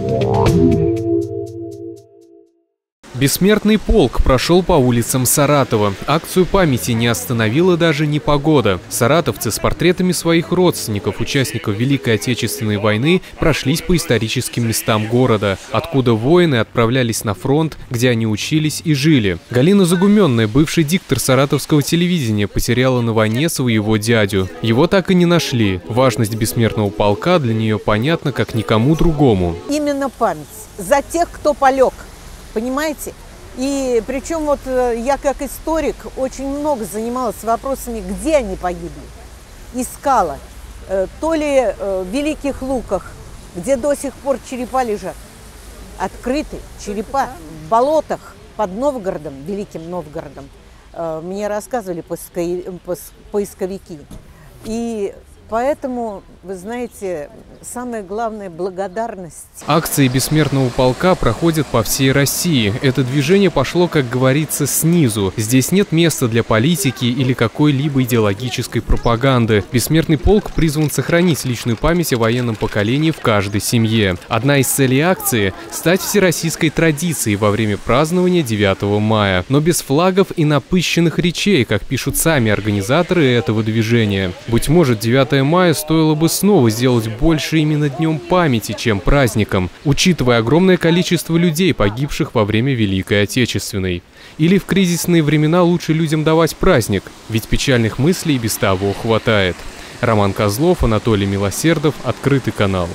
one. Бессмертный полк прошел по улицам Саратова. Акцию памяти не остановила даже непогода. Саратовцы с портретами своих родственников, участников Великой Отечественной войны, прошлись по историческим местам города, откуда воины отправлялись на фронт, где они учились и жили. Галина Загуменная, бывший диктор саратовского телевидения, потеряла на войне своего дядю. Его так и не нашли. Важность бессмертного полка для нее понятна, как никому другому. Именно память за тех, кто полег – понимаете? И причем вот э, я как историк очень много занималась вопросами, где они погибли. Искала. Э, то ли э, в Великих Луках, где до сих пор черепа лежат. Открыты черепа в болотах под Новгородом, Великим Новгородом. Мне рассказывали поисковики. И Поэтому, вы знаете, самое главное – благодарность. Акции Бессмертного полка проходят по всей России. Это движение пошло, как говорится, снизу. Здесь нет места для политики или какой-либо идеологической пропаганды. Бессмертный полк призван сохранить личную память о военном поколении в каждой семье. Одна из целей акции – стать всероссийской традицией во время празднования 9 мая. Но без флагов и напыщенных речей, как пишут сами организаторы этого движения. Быть может, 9 мая стоило бы снова сделать больше именно днем памяти, чем праздником, учитывая огромное количество людей, погибших во время Великой Отечественной. Или в кризисные времена лучше людям давать праздник, ведь печальных мыслей без того хватает. Роман Козлов, Анатолий Милосердов, Открытый канал.